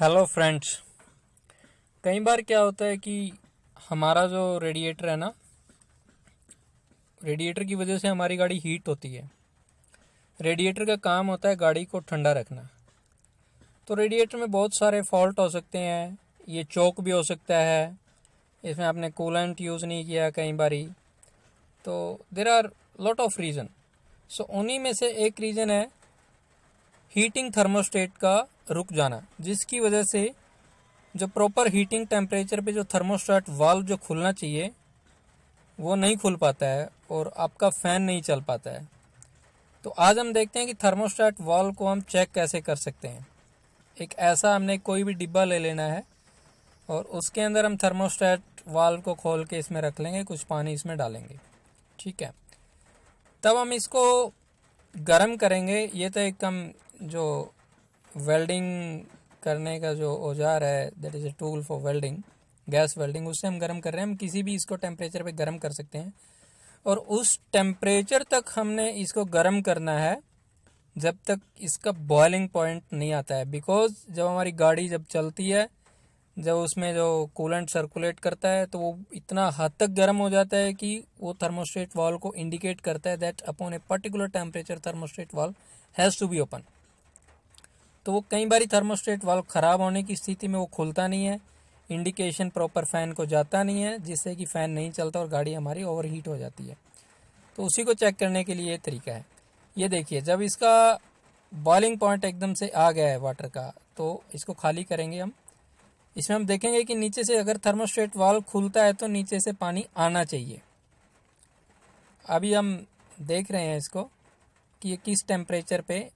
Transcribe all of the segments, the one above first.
Hello friends कई बार क्या होता है कि हमारा जो रेडिएटर है ना रेडिएटर की वजह से हमारी गाड़ी हीट होती है। रेडिएटर का काम होता है गाड़ी को ठंडा रखना। तो रेडिएटर में बहुत सारे फॉल्ट हो सकते हैं। ये चौक भी हो सकता है। इसमें आपने कूलेंट यूज़ नहीं किया कई बारी। तो there are lot of reason so उन्हीं में से एक रीज़न है हीटिंग थर्मोस्टेट का रुक जाना, जिसकी वजह से जो प्रॉपर हीटिंग टेम्परेचर पे जो थर्मोस्टेट वाल्व जो खुलना चाहिए, वो नहीं खुल पाता है और आपका फ़ैन नहीं चल पाता है। तो आज हम देखते हैं कि थर्मोस्टेट वाल्व को हम चेक कैसे कर सकते हैं। एक ऐसा हमने कोई भी डिब्बा ले लेना है और उसके अंदर हम थर्मोस्टेट वाल्व को खोल के इसमें रख लेंगे, कुछ पानी इसमें डालेंगे। ठीक है। तब हम इसको गर्म करेंगे। ये तो एक हम जो वेल्डिंग करने का जो औज़ार है that is a tool for welding gas welding उससे हम गर्म कर रहे हैं। हम किसी भी इसको टेम्परेचर पे गर्म कर सकते हैं। और उस टेम्परेचर तक हमने इसको गर्म करना है, जब तक इसका बॉयलिंग पॉइंट नहीं आता है। बिकॉज़ जब हमारी गाड़ी जब चलती है, जब उसमें जो कूलेंट सर्कुलेट करता है तो वो इतना हद तक गर्म हो जाता है कि वो थर्मोस्टेट वाल को इंडिकेट करता है that upon a particular temperature thermostat valve has to be open तो वो कई बार थर्मोस्टेट वाल्व ख़राब होने की स्थिति में वो खुलता नहीं है। इंडिकेशन प्रॉपर फ़ैन को जाता नहीं है, जिससे कि फ़ैन नहीं चलता और गाड़ी हमारी ओवर हीट हो जाती है। तो उसी को चेक करने के लिए ये तरीका है। ये देखिए, जब इसका बॉइलिंग पॉइंट एकदम से आ गया है वाटर का तो इसको खाली करेंगे हम। इसमें हम देखेंगे कि नीचे से अगर थर्मोस्टेट वाल्व खुलता है तो नीचे से पानी आना चाहिए। अभी हम देख रहे हैं इसको कि ये किस टेम्परेचर पे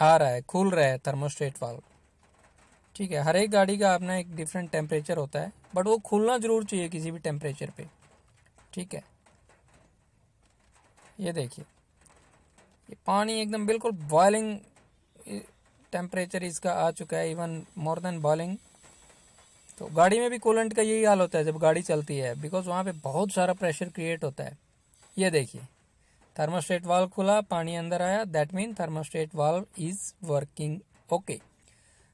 आ रहा है, खुल रहा है थर्मोस्टेट वाल्व ठीक है, हर एक गाड़ी का अपना एक डिफरेंट टेम्परेचर होता है बट वो खुलना ज़रूर चाहिए किसी भी टेम्परेचर पे। ठीक है? ये देखिए, ये पानी एकदम बिल्कुल बॉयलिंग टेम्परेचर इसका आ चुका है इवन मोर देन बॉयलिंग तो गाड़ी में भी कूलेंट का यही हाल होता है जब गाड़ी चलती है बिकॉज़ वहाँ पे बहुत सारा प्रेशर क्रिएट होता है। ये देखिए थर्मोस्टेट वाल्व खुला पानी अंदर आया that mean thermostat valve is working okay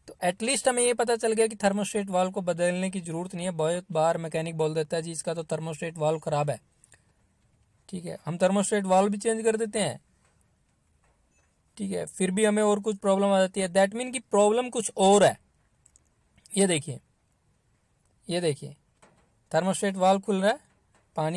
तो एटलीस्ट हमें ये पता चल गया कि थर्मोस्टेट वाल्व को बदलने की ज़रूरत नहीं है। बहुत बार मैकेनिक बोल देता है, जी, इसका तो थर्मोस्टेट वाल्व खराब है। ठीक है, हम थर्मोस्टेट वाल्व भी चेंज कर देते हैं। ठीक है, फिर भी हमें और कुछ प्रॉब्लम आ जाती है। दैट मीन की प्रॉब्लम कुछ और है। ये देखिए ये देखिए थर्मोस्टेट वाल्व खुल रहा है, पानी